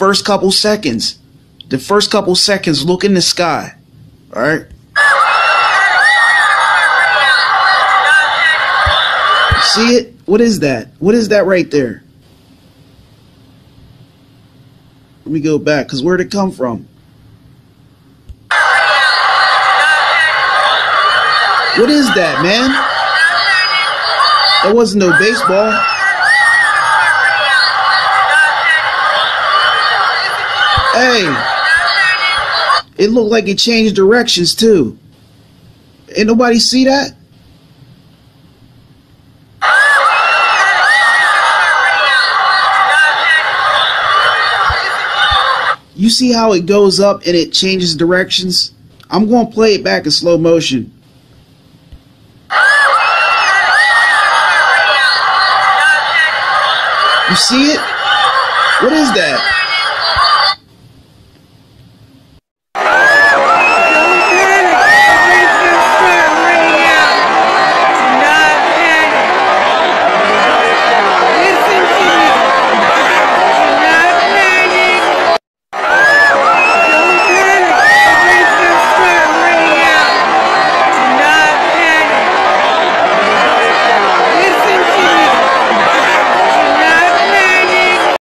first couple seconds. The first couple seconds, look in the sky. All right. See it? What is that? What is that right there? Let me go back, because where'd it come from? What is that, man? That wasn't no baseball. Hey. It looked like it changed directions too. Ain't nobody see that? You see how it goes up and it changes directions? I'm going to play it back in slow motion. You see it? What is that?